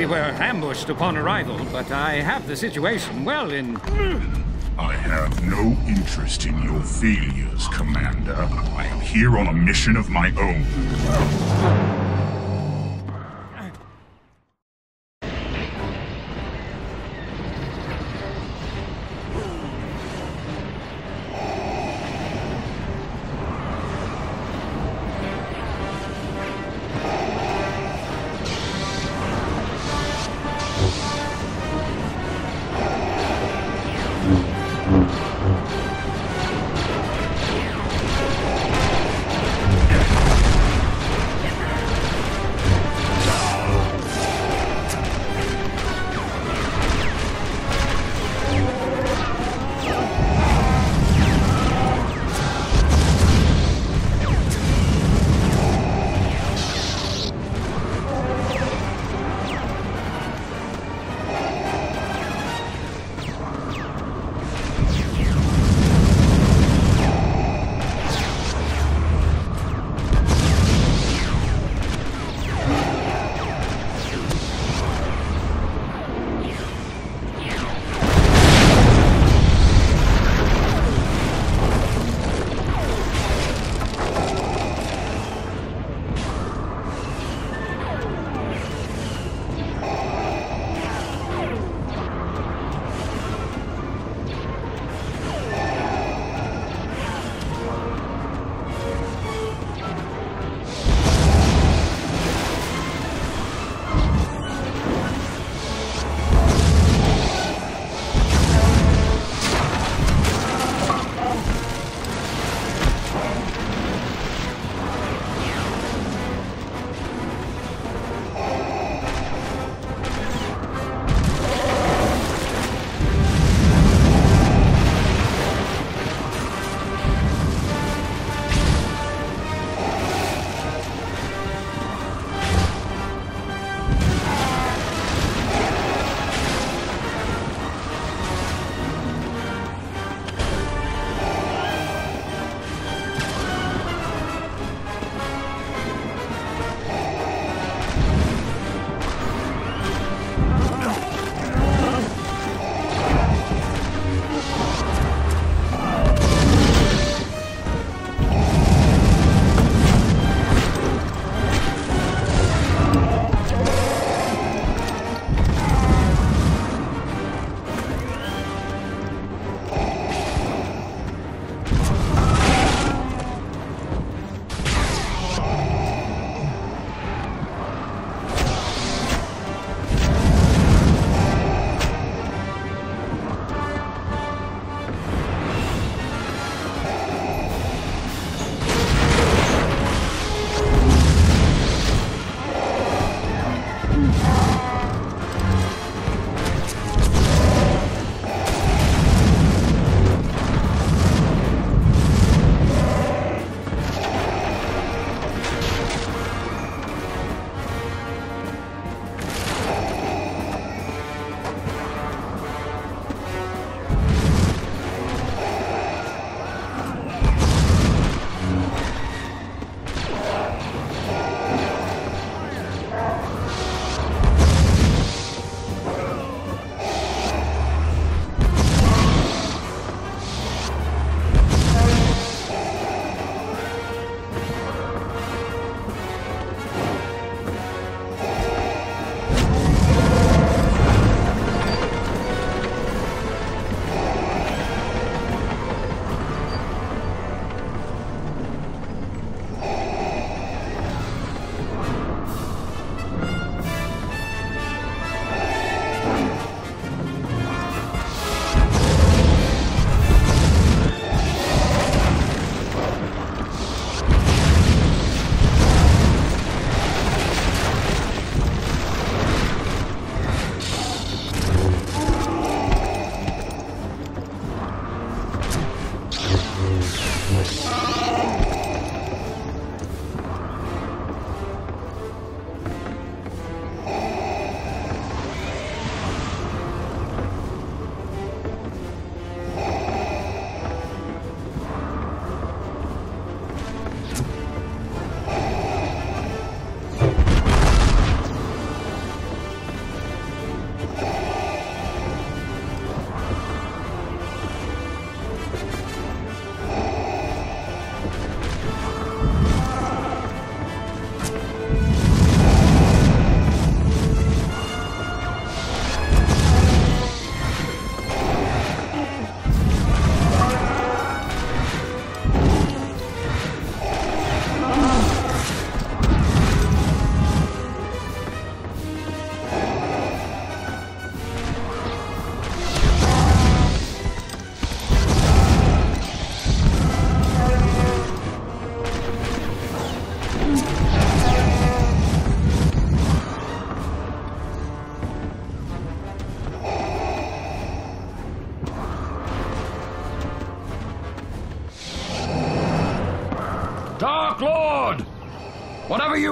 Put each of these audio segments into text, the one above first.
We were ambushed upon arrival, but I have the situation well in. I have no interest in your failures, Commander. I am here on a mission of my own.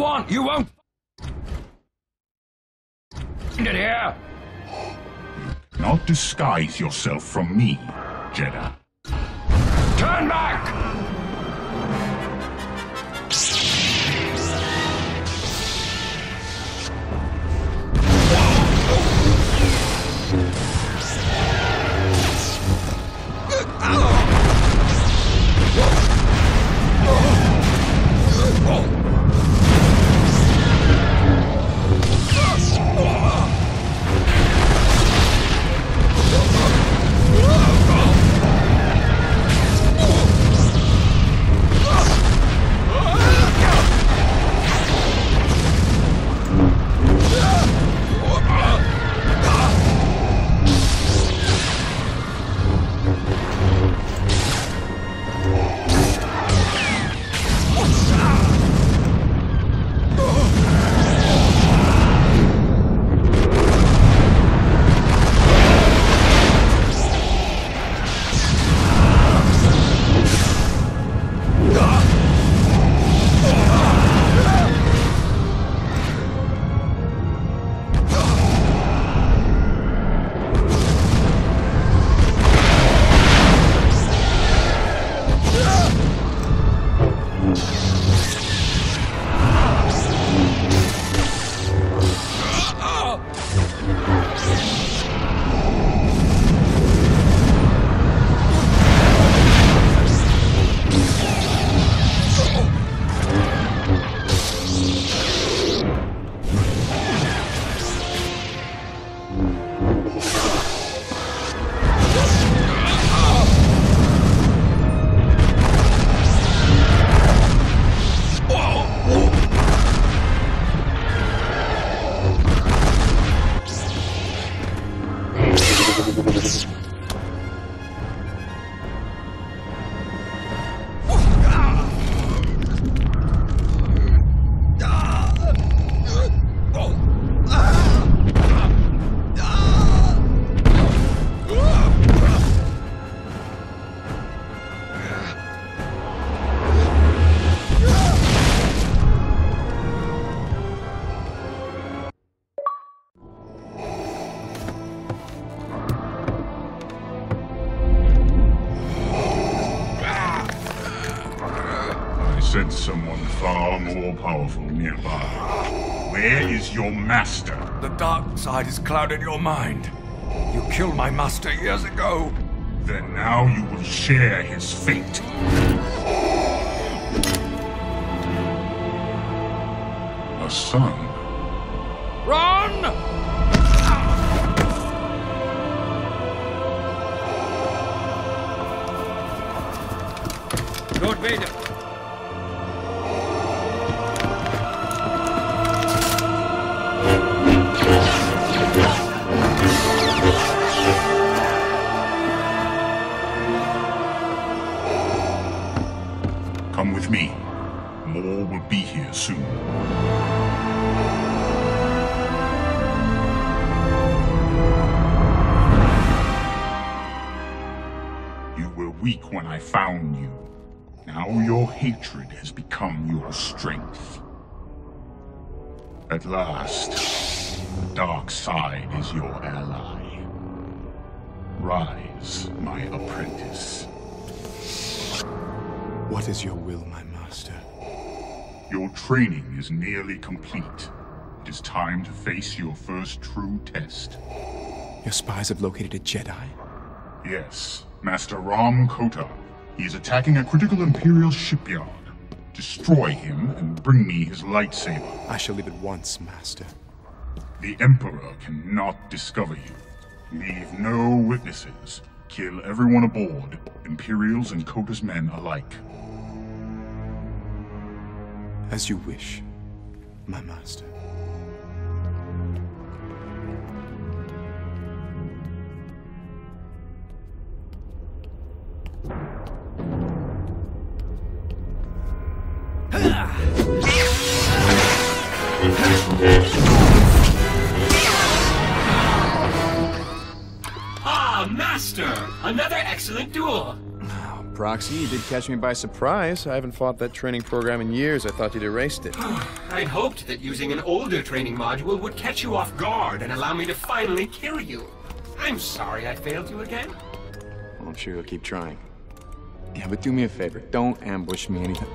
Want, you won't find it here! Not disguise yourself from me, Jedi. Turn back! Someone far more powerful nearby. Where is your master? The dark side has clouded your mind. You killed my master years ago. Then now you will share his fate. A son. Run! Lord Vader. Were weak when I found you. Now your hatred has become your strength. At last, the dark side is your ally. Rise, my apprentice. What is your will, my master? Your training is nearly complete. It is time to face your first true test. Your spies have located a Jedi? Yes, Master Rahm Kota. He is attacking a critical Imperial shipyard. Destroy him and bring me his lightsaber. I shall leave at once, master. The Emperor cannot discover you. Leave no witnesses. Kill everyone aboard, Imperials and Kota's men alike. As you wish, my master. Ah, Master! Another excellent duel! Proxy. You did catch me by surprise. I haven't fought that training program in years. I thought you'd erased it. I'd hoped that using an older training module would catch you off guard and allow me to finally kill you. I'm sorry I failed you again. Well, I'm sure you'll keep trying. Yeah, but do me a favor. Don't ambush me anytime.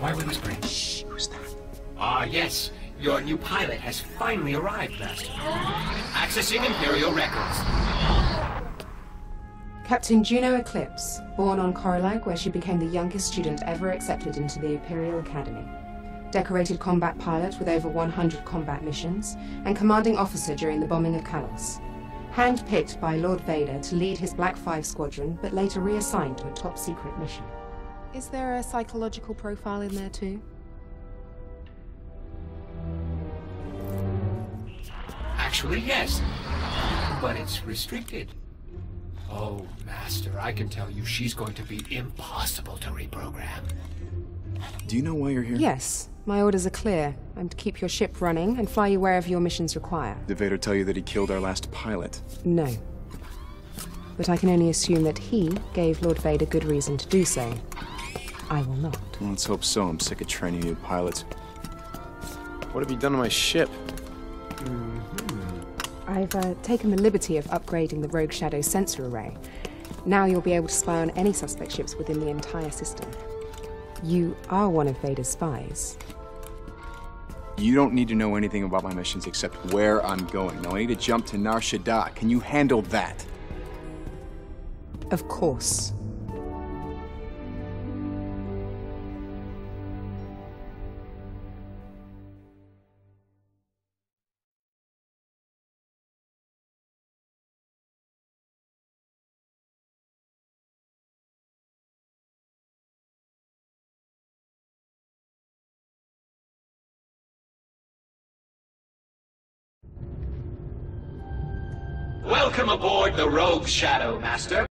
Why are we whispering? Shh, who's that? Ah, yes. Your new pilot has finally arrived, Master. Accessing Imperial records. Captain Juno Eclipse, born on Corulag, where she became the youngest student ever accepted into the Imperial Academy. Decorated combat pilot with over 100 combat missions, and commanding officer during the bombing of Callos. Handpicked by Lord Vader to lead his Black Five squadron, but later reassigned to a top secret mission. Is there a psychological profile in there too? Actually, yes. But it's restricted. Oh, Master, I can tell you she's going to be impossible to reprogram. Do you know why you're here? Yes. My orders are clear. I'm to keep your ship running and fly you wherever your missions require. Did Vader tell you that he killed our last pilot? No. But I can only assume that he gave Lord Vader good reason to do so. I will not. Let's hope so. I'm sick of training new pilots. What have you done to my ship? I've uh, taken the liberty of upgrading the Rogue Shadow sensor array. Now you'll be able to spy on any suspect ships within the entire system. You are one of Vader's spies. You don't need to know anything about my missions except where I'm going. Now I need to jump to Nar Shaddaa. Can you handle that? Of course. Aboard the Rogue Shadow, Master.